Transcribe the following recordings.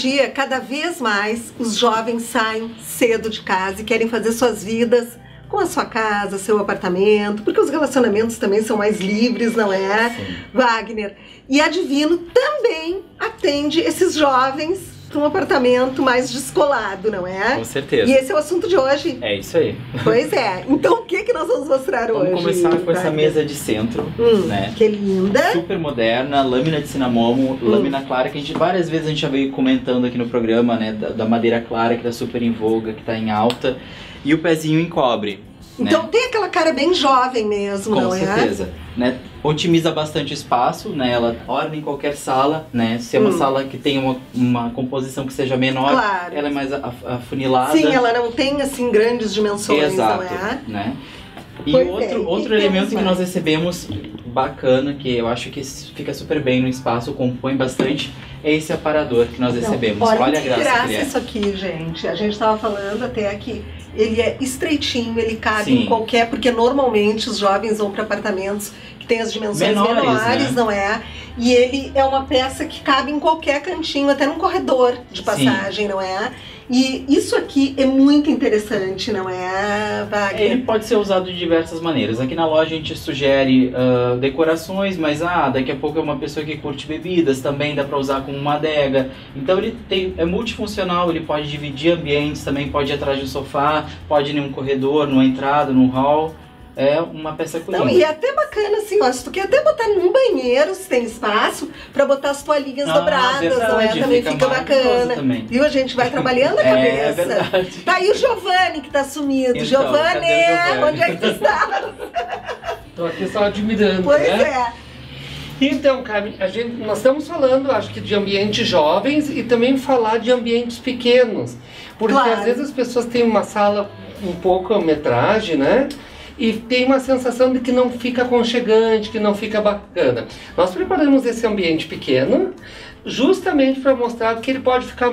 dia, cada vez mais, os jovens saem cedo de casa e querem fazer suas vidas com a sua casa, seu apartamento, porque os relacionamentos também são mais livres, não é, Sim. Wagner? E a Divino também atende esses jovens para um apartamento mais descolado, não é? Com certeza. E esse é o assunto de hoje. É isso aí. Pois é. Então o que que nós vamos mostrar vamos hoje? Vamos começar com essa mesa de centro, hum, né? Que linda. Super moderna, lâmina de cinamomo, hum. lâmina clara, que a gente várias vezes a gente já veio comentando aqui no programa, né? Da, da madeira clara que tá super em voga, que tá em alta. E o pezinho em cobre. Então né? tem aquela cara bem jovem mesmo, Com não certeza. é? Com certeza. Né? Otimiza bastante espaço, né? Ela orna em qualquer sala, né? Se é uma hum. sala que tem uma, uma composição que seja menor, claro. ela é mais afunilada. Sim, ela não tem assim grandes dimensões, Exato, não é? Né? E Pois outro, é, outro elemento que nós recebemos bacana, que eu acho que fica super bem no espaço, compõe bastante, é esse aparador que nós Não, recebemos. olha, Olha a que graça graça que é. isso aqui, gente. A gente estava falando até aqui. Ele é estreitinho, ele cabe Sim. em qualquer, porque normalmente os jovens vão para apartamentos têm as dimensões Menores, menores, né? não é? E ele é uma peça que cabe em qualquer cantinho, até num corredor de passagem, não é? E isso aqui é muito interessante, não é, Wagner? Ele pode ser usado de diversas maneiras. Aqui na loja a gente sugere ah, decorações, mas ah, daqui a pouco é uma pessoa que curte bebidas, também dá para usar como uma adega. Então ele tem, é multifuncional, ele pode dividir ambientes, também pode ir atrás de um sofá, pode ir em um corredor, numa entrada, num hall. É uma peça coringa. Não, e é até bacana assim, ó, se tu quer até botar num banheiro, se tem espaço, pra botar as toalhinhas Ah, dobradas, não é? verdade, Também fica fica, bacana. também. Viu? A gente vai trabalhando a É, cabeça. é verdade. Tá aí o Giovanni que tá sumido. Então, Giovanni? onde é que tu está? Tô aqui só admirando, pois né? é. Então, Carmen, a gente, nós estamos falando, acho que, de ambientes jovens e também falar de ambientes pequenos. Porque Claro. às vezes as pessoas têm uma sala um pouco metragem, né? E tem uma sensação de que não fica aconchegante, que não fica bacana. Nós preparamos esse ambiente pequeno justamente para mostrar que ele pode ficar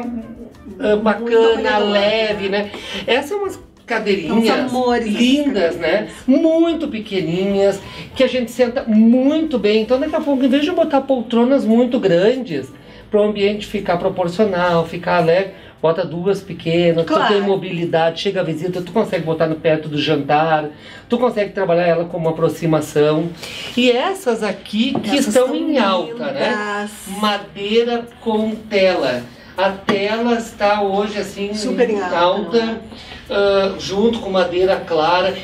ah, bacana, leve, né? Essas são umas cadeirinhas Uns amores, essas lindas, né? cadeirinhas. Muito pequenininhas, que a gente senta muito bem. Então daqui a pouco, em vez de botar poltronas muito grandes, para o ambiente ficar proporcional, ficar alegre, bota duas pequenas, tu Claro. tem mobilidade, chega a visita, tu consegue botar no perto do jantar, tu consegue trabalhar ela como aproximação. E essas aqui que Essas estão em alta, né? lindas. Madeira com tela. A tela está hoje assim Super em alta, é? ah, junto com madeira clara.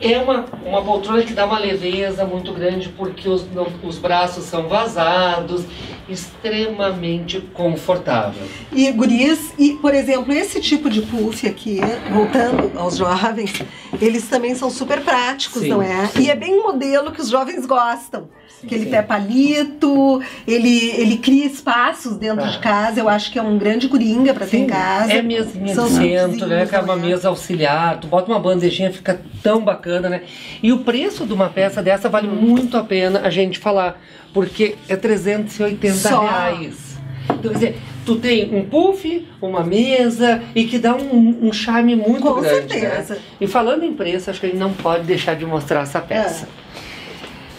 É uma, uma poltrona que dá uma leveza muito grande porque os, não- os braços são vazados, extremamente confortável. E guris, e por exemplo, esse tipo de puff aqui, voltando aos jovens, eles também são super práticos, Sim, não é? sim. E é bem um modelo que os jovens gostam. que ele sim. pé palito, ele, ele cria espaços dentro Ah. de casa. Eu acho que é um grande coringa para ter em casa. É mesinha São centro, né? Que é uma mesa auxiliar, tu bota uma bandejinha, fica tão bacana, né? E o preço de uma peça dessa vale muito a pena a gente falar, porque é 380 Só. reais. Então, quer dizer, tu tem um puff, uma mesa e que dá um, um charme muito Com grande. certeza. Né? E falando em preço, acho que a gente não pode deixar de mostrar essa peça.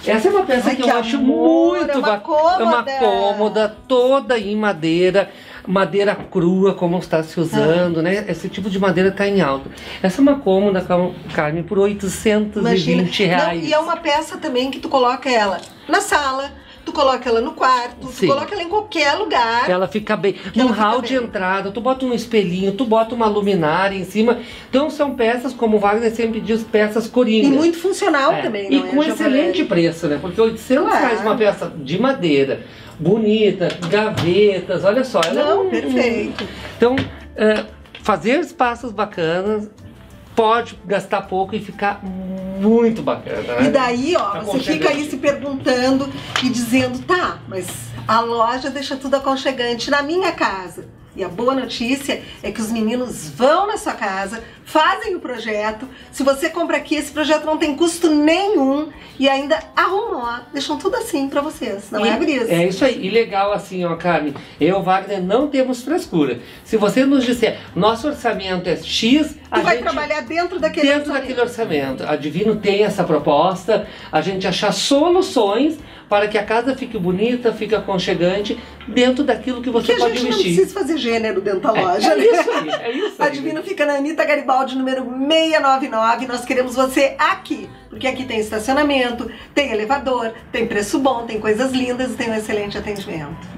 Essa é uma peça Ai, que, que eu acho amor, muito é uma bacana. É uma cômoda. cômoda, toda em madeira, madeira crua, como está se usando, né? Esse tipo de madeira está em alta. Essa é uma cômoda, Car- Carmen, por 820 Imagina. reais. Não, e é uma peça também que tu coloca ela na sala, tu coloca ela no quarto, Sim. tu coloca ela em qualquer lugar. Ela fica bem. No hall de entrada, tu bota um espelhinho, tu bota uma luminária em cima. Então são peças, como o Wagner sempre diz, peças E coringas. muito funcional É, também, E é, com Giovanni? excelente preço, né? Porque 800 Claro. reais uma peça de madeira, bonita, gavetas, olha só. Ela é Não, um- perfeito. Então, é, fazer espaços bacanas pode gastar pouco e ficar muito bacana. né? E daí, ó, você Aconchegante. fica aí se perguntando e dizendo, tá, mas a loja deixa tudo aconchegante na minha casa. E a boa notícia é que os meninos vão na sua casa fazem o projeto. Se você compra aqui, esse projeto não tem custo nenhum e ainda arrumou, deixam tudo assim para vocês, não e, é, Gris? É isso aí. E legal assim, ó, Carmen, eu, Wagner, não temos frescura. Se você nos disser, nosso orçamento é X, tu a vai gente... trabalhar dentro daquele dentro orçamento. daquele orçamento. A Divino tem essa proposta, a gente achar soluções para que a casa fique bonita, fique aconchegante, dentro daquilo que você que a pode gente não investir. precisa fazer gênero dentro da É, loja, é né? isso aí, é isso A aí. Divino fica na Anitta Garibaldi, número 699. Nós queremos você aqui. Porque aqui tem estacionamento, tem elevador, tem preço bom, tem coisas lindas e tem um excelente atendimento.